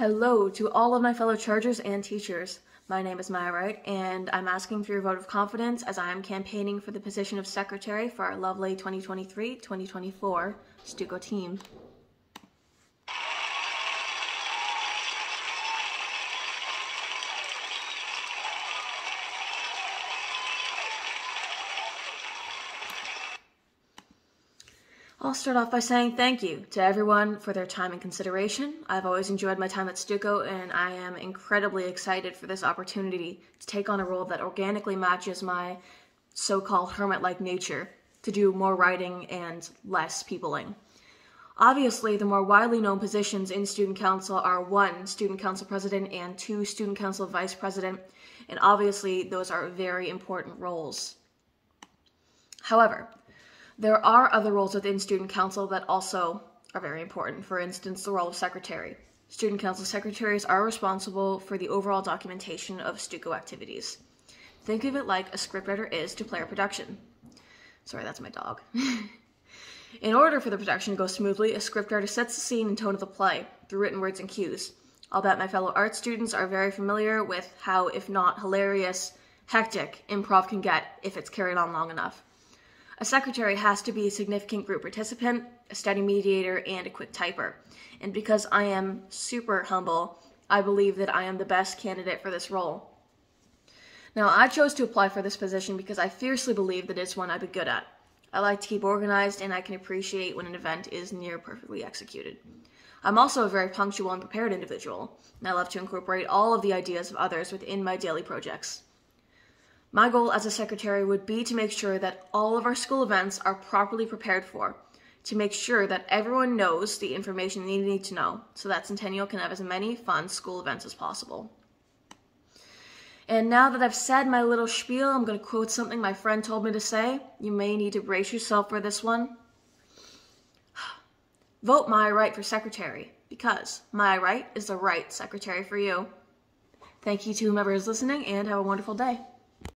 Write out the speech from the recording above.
Hello to all of my fellow Chargers and teachers. My name is Mya Wright, and I'm asking for your vote of confidence as I am campaigning for the position of secretary for our lovely 2023 2024 Stuco team. I'll start off by saying thank you to everyone for their time and consideration. I've always enjoyed my time at Stuco, and I am incredibly excited for this opportunity to take on a role that organically matches my so called hermit like nature to do more writing and less peopling. Obviously, the more widely known positions in student council are one student council president and two student council vice president, and obviously, those are very important roles. However, there are other roles within Student Council that also are very important. For instance, the role of secretary. Student Council secretaries are responsible for the overall documentation of Stuco activities. Think of it like a scriptwriter is to player production. Sorry, that's my dog. In order for the production to go smoothly, a scriptwriter sets the scene and tone of the play through written words and cues. I'll bet my fellow art students are very familiar with how, if not hilarious, hectic improv can get if it's carried on long enough. A secretary has to be a significant group participant, a steady mediator, and a quick typer. And because I am super humble, I believe that I am the best candidate for this role. Now, I chose to apply for this position because I fiercely believe that it's one I'd be good at. I like to keep organized, and I can appreciate when an event is near perfectly executed. I'm also a very punctual and prepared individual, and I love to incorporate all of the ideas of others within my daily projects. My goal as a secretary would be to make sure that all of our school events are properly prepared for, to make sure that everyone knows the information they need to know so that Centennial can have as many fun school events as possible. And now that I've said my little spiel, I'm going to quote something my friend told me to say. You may need to brace yourself for this one. Vote Mya Wright for secretary because Mya Wright is the right secretary for you. Thank you to whomever is listening and have a wonderful day.